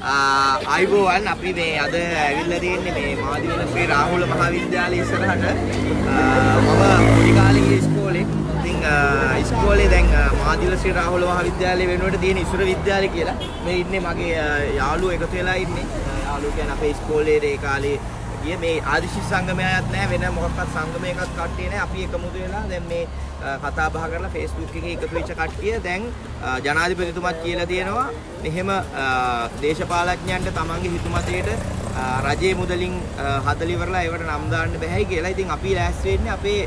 අයිබෝවන් අපි මේ අද ඇවිල්ලා තියෙන්නේ මේ මාදිවල ශ්‍රී රාහුල මහාවිද්‍යාලය ඉස්සරහට. මම පොඩි කාලේ ගිය ඉස්කෝලේ. ඉතින් ඉස්කෝලේ දැන් මාදිවල ශ්‍රී රාහුල මහාවිද්‍යාලය වෙනුවට තියෙන ඉසුර විද්‍යාලය කියලා. මේ ඉන්නේ මගේ යාළුවෝ එකතු වෙලා ඉන්නේ. යාළුවෝ කියන්නේ අපේ ඉස්කෝලේ ඒ කාලේ ගිය මේ ආදිශි සංගමයත් නැහැ වෙන මොකක්වත් සංගමයකත් කට්ටිය නැහැ අපි එකමුතු වෙලා දැන් මේ කතා බහ කරලා Facebook එකේ එකතු වෙච්ච කට්ටිය දැන් ජනාධිපතිතුමත් කියලා තියෙනවා මෙහෙම දේශපාලඥයන්ට තමන්ගේ හිතුමතේට රජයේ මුදලින් හදලා ඉවරලා ඒවට නම් දාන්න බෑයි කියලා. ඉතින් අපි ලෑස්ති වෙන්නේ අපේ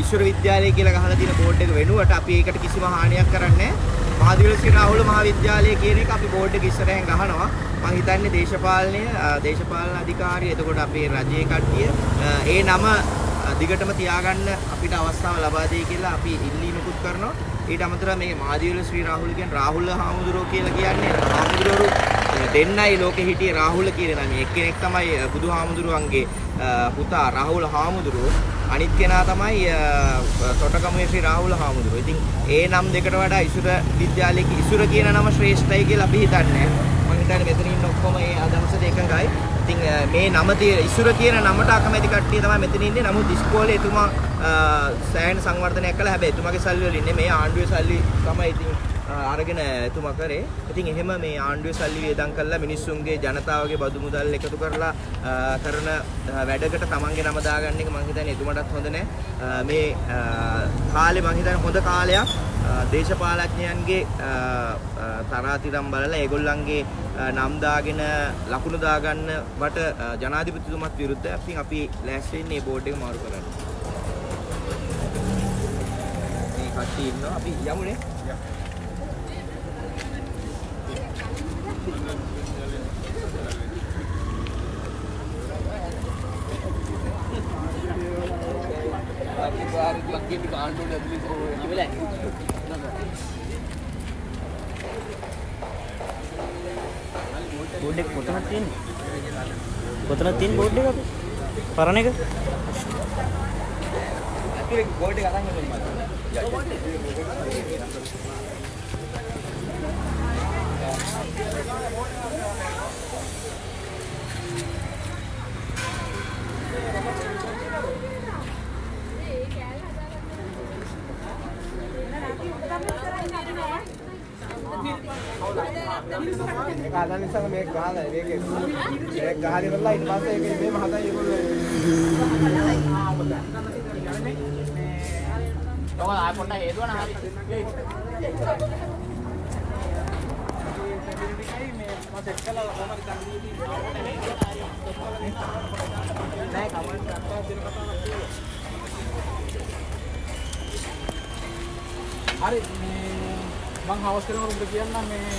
ඊශ්වර විද්‍යාලය කියලා ගහලා තියෙන බෝඩ් එක වෙනුවට අපි ඒකට කිසිම හානියක් කරන්නේ නැහැ. මහදිවල ශ්‍රී රාහුල මහාවිද්‍යාලය කියන එක අපි බෝඩ් එක ඉස්සරහෙන් ගහනවා. මම හිතන්නේ දේශපාලනය දේශපාලන අධිකාරිය එතකොට අපේ රජයේ කට්ටිය ඒ නම දිගටම තියාගන්න අපිට අවස්ථාව ලබා දෙයි කියලා අපි ඉල්ලීමකුත් කරනවා. ඊට අමතරව මේ මාදිවල ශ්‍රී රාහුල කියන්නේ රාහුල හාමුදුරුවෝ කියලා කියන්නේ හාමුදුරුවෝ දෙන්නයි ලෝකෙ හිටියේ රාහුල කියන නම. එක්කෙනෙක් තමයි බුදුහාමුදුරුවන්ගේ පුතා රාහුල හාමුදුරුවෝ. අනිත් කෙනා තමයි තොටගමුවේ ශ්‍රී රාහුල හාමුදුරුවෝ. ඉතින් ඒ නම් දෙකට වඩා ඉසුර විද්‍යාලයේ ඉසුර කියන නම ශ්‍රේෂ්ඨයි කියලා අපි හිතන්නේ. මම හිතන්නේ මෙතන ඉන්න ඔක්කොම ඒ අදහසට එකඟයි. ඉතින් මේ නම තියෙන ඉසුර කියන නමට අකමැති කට්ටිය තමයි මෙතන ඉන්නේ. නමුත් ඉස්කෝලේ එතුමා සෑහෙන සංවර්ධනයක් කළා. හැබැයි එතුමාගේ සල්ලි වල ඉන්නේ මේ ආණ්ඩුවේ සල්ලි තමයි ඉතින් අරගෙන එතුමා කරේ. ඉතින් එහෙම මේ ආණ්ඩුවේ සල්ලි වේදම් කරලා මිනිස්සුන්ගේ ජනතාවගේ බදු මුදල් එකතු කරලා කරන වැඩකට තමන්ගේ නම දාගන්න එක මම හිතන්නේ එතුමාටත් හොඳ නැහැ. මේ කාලේ මම හිතන්නේ හොඳ කාලයක් දේශපාලඥයන්ගේ තරාතිරම් බලලා ඒගොල්ලන්ගේ නම් දාගෙන ලකුණු දාගන්න වට ජනාධිපතිතුමත් විරුද්ධයි. ඉතින් අපි ලෑස්ති වෙන්නේ මේ බෝඩ් එක මාරු කරන්න. මේ කට්ටිය ඉන්නවා අපි යමුනේ. බෝඩ් එක කොතනද තියෙන්නේ? කොතනද තියෙන බෝඩ් එක? පරණ එක? අපි බෝඩ් එක අරන් යමු. ඒක හදන්න ඉස්සෙල්ලා මේක ගහලා මේක මේක ගහලා ඉවරලා ඊට පස්සේ ඒක මේම හදයි ඒගොල්ලෝ ඔක ආ පොඩ්ඩක් හේතුවන හරි. හරි මේ මං හවස් කරනකොට උඹට කියන්නම් මේ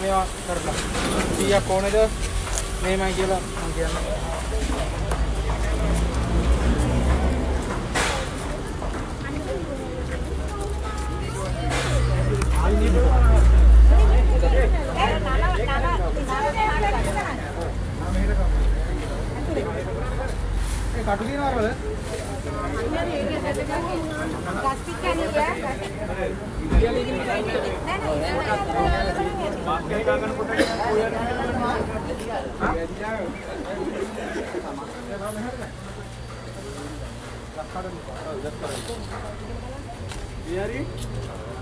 මේවා කරලා. 100ක් ඕනේද? මේමයි කියලා මං කියන්නම්. ඒ කටු තියනවා වල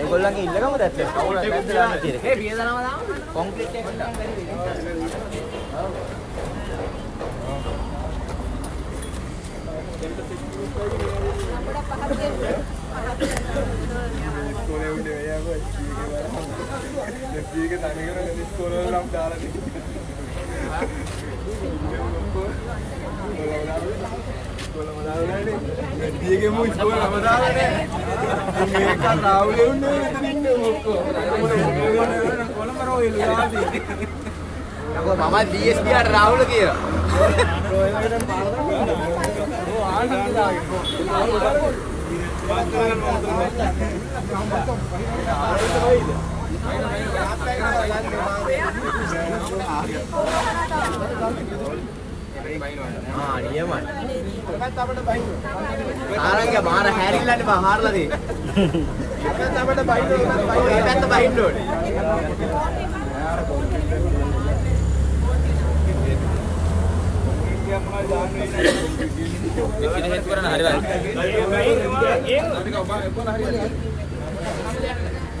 ඒගොල්ලන්ගේ ඉල්ලගමු දැක්ක. කවුරුත් නැද්ද දාන්න තියෙන්නේ. ඒ පියදනම දාන්න. කොන්ක්‍රීට් එකක් ස්කෝලේ උන්නේ එයා කොයි කීක තනි කරගෙන ස්කෝලේ වල නම් දාලා තියෙනවා ස්කෝලේ දාලානේ ඩීගේ මු ස්කෝලේ නම දාලානේ මේක රාහුලේ උන්නේ මෙතන ඉන්නේ මොකෝ කොළඹ රෝයල් යාදී මම DSP ට රාහුල කියලා. ආ නියමයි. ආරංග මාර හැරිල්ලන්නේ බා හාරලා දෙයි. අපිට අපිට බයින්න ඕනේ.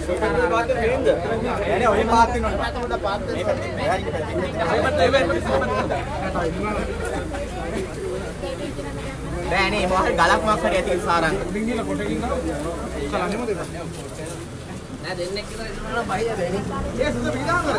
ඔය පැත්ත බයින්න ඕනේ. බෑනේ මොහල් ගලක් මොකක් හරි ඇති සාරංග. නෑ දෙන්නෙක් විතර ඉන්නවා බයිය බෑනේ. ඒ සුදු පිටාන් කර.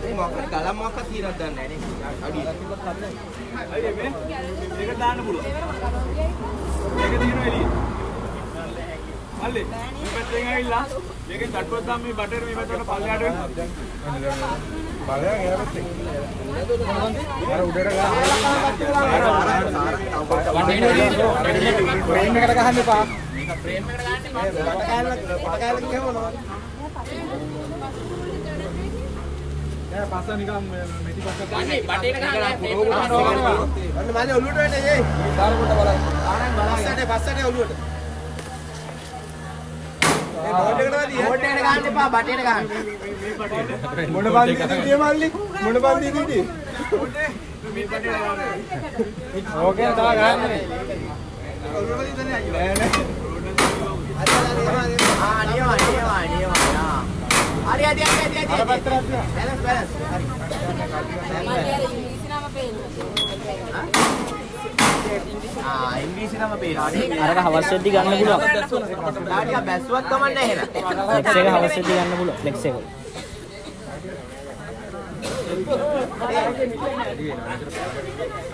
ඒ මොකක් ගලක් මොකක් තියනක් දන්නේ නැහැ නේ. අඩිය. බලයක් එයාපත් අර උඩට ගහන්න ෆ්‍රේම් එකට ගහන්න එපා නෑ පස්ස නිකන් මෙටි පස්ස බටේට ගහන්න අන්න මාලේ ඔලුවට වැටේ ඒ. දාන කොට බලන්න. පස්සට පස්සට ඔලුවට. ඒ බෝඩ් එකට වැඩි බෝඩ් එකට ගහන්න එපා බටේට ගහන්න. මොන බන්දි දිටිය මල්ලි? මොන බන්දි දිටි ඕකේ තව ගහන්න. නෑ නෑ. ආ නියමයි නියමයි නියමයි. හරි හරි හරි හරි හරි. Balance balance. හරි. ඉංග්‍රීසි නම පේනවා. ආ ඉංග්‍රීසි නම පේනවා නේ. අරක හවස් වෙද්දි ගන්න පුළුවන් ඩාඩියා බැස්සුවත් කමන්නේ එහෙනම්. ෆ්ලෙක්ස් එක හවස් වෙද්දි ගන්න පුළුවන් ෆ්ලෙක්ස් එක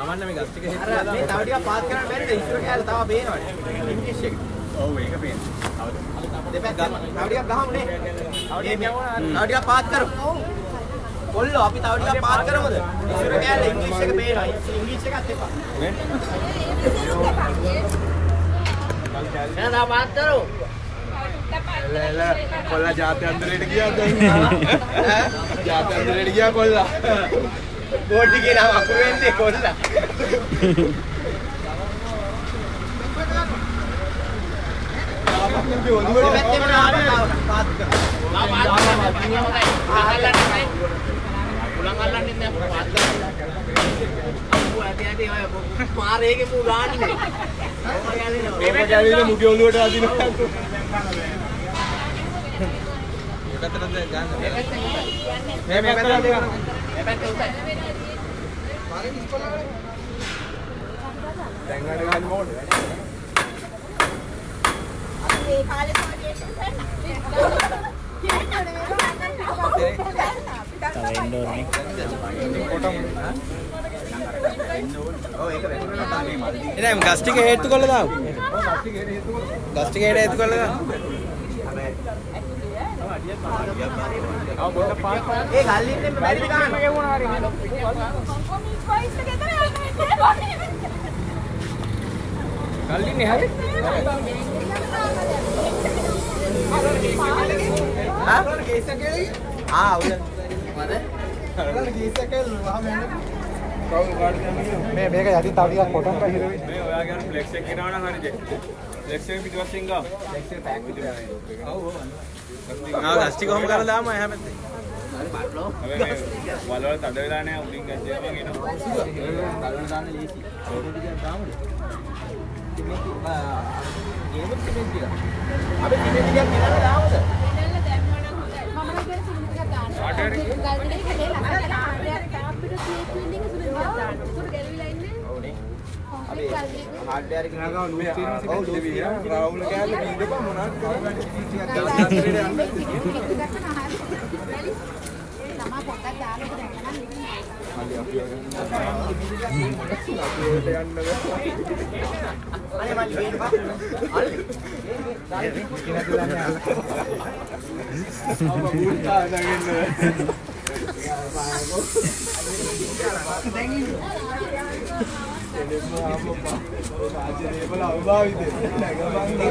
අර මේ තව ටිකක් පාස් කරන්න බැරිද? ඉස්සර කෑල්ල තව පේනවනේ. ඉංග්‍රීසි එක. ඔව් ඒක පේනවා. දෙපැත්ත තව ටිකක් ගහමු නේ. තව ටිකක් පාස් කරමු. කොල්ලෝ අපි තව ටිකක් පාස් කරමුද? ඉස්සර කෑල්ල ඉංග්‍රීසි එක පේනවා. ඉංග්‍රීසි එකත් එපා. එහෙනම් තා පාත් කරමු. කොල්ලා ජාත්‍යන්තරයට ගියා දැන් ජාත්‍යන්තරයට ගියා කොල්ලා බෝඩ් එකේ නම අකුරු වෙන්නේ කොල්ලා. දෙපැත්තෙම නම පාස් කරමු. තා පාත් කරමු. හොඳයි. උලන් අල්ලන්නේ නැහැ. උලන් අල්ලන්නේ නැහැ. පාත් කරමු. අම්මෝ ඇටි ඇටි ඔය මාරේගේ මූ ගාන්නේ. මේක කැවිලා මුගේ ඔලුවට අදිනවා මේ මේ පැත්තට දෙන්න මේ පැත්තේ උසයි. දැන් වැඩ ගන්න ඕනේ ඒ කාලේ කොහේ තව එන්න ඕනේ එනම ගස් ටික හේතු කරලා දාමු. ගස් ටික හේතු කරලා දාමු. ඒ ගල්ලින්නේ බැරිද ගන්න? කල්ලින්නේ හරි හා? ආ උල. මේ මේක යටින් තව ටිකක් කොටම් පහ හිර වෙයි මේ ඔයාගේ අර ෆ්ලෙක්ස් එක ගෙනාවා නම් හරිද? ෆ්ලෙක්ස් එක පිටිපස්සෙන් ගාව. ආ ගස් ටික කොහොම කරලා දාමු එහා පැත්තේ. හැබැයි මේ වලවල් තද වෙලා නැහැ උඩින් ගජ්ජේ මම එනවා. ගල්වල දාන්න ලේසි. ඒක ටිකක් දාමුද? ගේමත් ටිකක් ටිකක්. අපි ටිකක් ටිකක් ගෙනල්ලා දාමුද? මම නම් කියන සිලින්ඩර් එකක් ගල්ගලේ කඩේ ලස්සන ආඩයක් අපිට කේක් බිල්ඩින් එක සුළු දෙයක් දාන්න. ඒක ගැලවිලා ඉන්නේ. ඕනේ කොන්ක්‍රීට් ගල්ගලේ. හાર્ඩ්වෙයාර් එක නාගා නුස් තියෙනවා ඔව් සිකල් දෙවියා රාහුල කෑල්ල බීදපන් මොනවද කරන්නේ ළමා පොඩ්ඩක් දාලා ඒක දැක්කම ඉතින් අනේ මල්ලි වේද අල්ලි අපි ඉතින් මොනවද ගේන්න ගියා ගේන්න ගියා. ඔව් මං කිව්වේ ඒකයි කොන්ක්‍රීට් දාන්න කොන්ක්‍රීට් එකේ සාර්ථකයක් නැහැ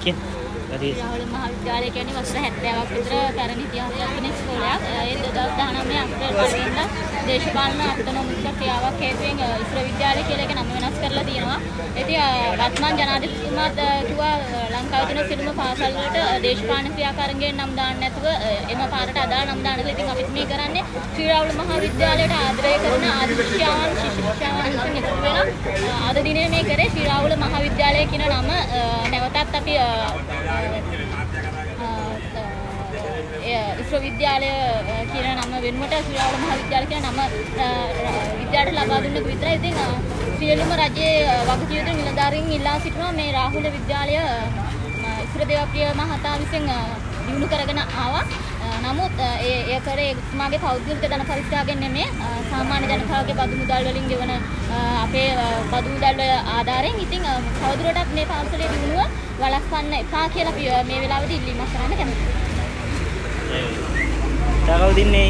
chicken. කරා තියෙන්නේ මේ ගයන්. කියන්නේ ඈ කිය හරි රාහුල මහාවිද්‍යාලය කියන්නේ වසර 70ක් විතර පැරණි ඉතිහාසයක් තියෙන ස්කෝලයක්. ඒ 2019 අප්‍රේල් මාසෙන්දා දේශපාලන අර්ථනොමික ක්‍රියාවක් හේතුවෙන් විශ්වවිද්‍යාලය කියලා එක නම වෙනස් කරලා තියෙනවා. ඉතින් වර්තමාන ජනාධිපතිතුමාත් කිව්වා ලංකාවේ තියෙන සියලුම පාසල් වලට දේශපාලන ක්‍රියාකාරකයන් නම් දාන්න නැතුව එම පාරට අදාළ නම් දාන්න කියලා. ඉතින් අපිත් මේ කරන්නේ ශ්‍රී රාහුල මහාවිද්‍යාලයට ආදරය කරන ආදි ශිෂ්‍යයන් ශිෂ්‍යාවන් විසින් එකතු වෙලා අද දිනේ මේ කරේ ශ්‍රී රාහුල මහාවිද්‍යාලය කියන නම නැවතත් අපි විශ්වවිද්‍යාලය කියන නම වෙනුවට ශ්‍රී රාහුල මහාවිද්‍යාලය කියන නම විද්‍යාලයට ලබා දුන්නක විතරයි. ඉතින් සියලුම රජයේ වගකීම් නිලධාරීන් ඉල්ලා සිටිනවා මේ රාහුල විද්‍යාලය ඉස්ර දේවප්‍රිය මහතා විසින් දිනු කරගෙන ආවා. නමුත් ඒ ඒ කරේ එතුමාගේ පෞද්ගලික ධන පරිත්‍යාගයෙන් නෙමෙයි සාමාන්‍ය ජනතාවගේ බදු මුදල් වලින් ගෙවන අපේ බදු මුදල් වල ආධාරයෙන් ඉතින් කවුරුරටත් මේ පාසලේ දිනුව වළක්වන්න එපා කියලා අපි මේ වෙලාවේදී ඉල්ලීමක් කරන්න කැමතියි. තාකව දින්නේ.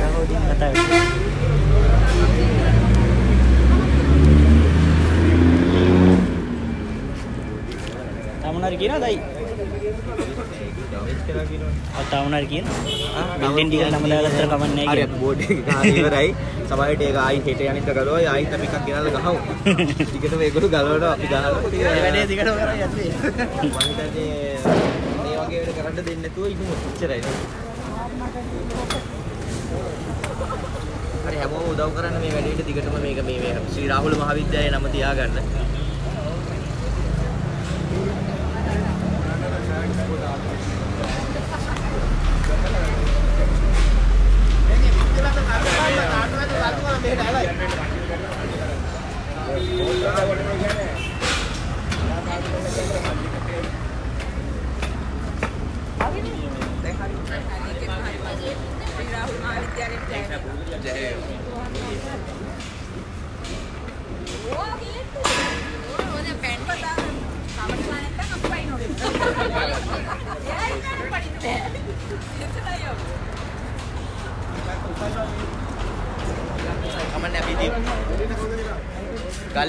තාකව දින්න කතා කරා තමනරි කියනවාද අයි ඔය තමනරි කියන බිල්ඩින් ටික නම දාලා අතර කමන්නේ නැහැ හරි බෝඩ් එක ගහලා ඉවරයි. සමහරවිට ඒක ආයි හෙට යනිත් ගලවයි ආයිත් අපි එකක් ගෙනල්ලා ගහමු. ටිකටම ඒගොල්ලෝ ගලවනවා අපි ගහලා. වැඩේ ටිකටම කරා යන්නේ. මම හිතන්නේ මේ වගේ වැඩ කරන්න දෙන්නේ නැතුව ඉන්නු එච්චරයි. හරි හැමෝම උදව් කරන්න මේ වැඩේට දිගටම මේක මේ මේ ශ්‍රී රාහුල මහාවිද්‍යාලයේ නම තියාගන්න. කමන්නේ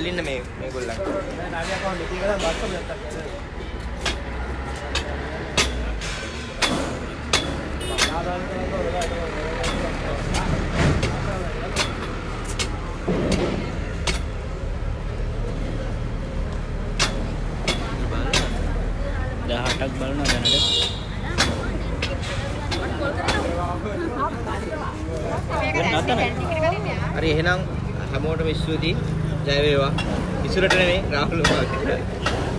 ගල්ලින්න මේ මේගොල්ලන්. දහටක් බලනවා දැනට හරි එහෙනම් හැමෝටම ස්තුතියි. ජය වේවා. ඉසුරට නෙමෙයි රාහුල මහත්තයා.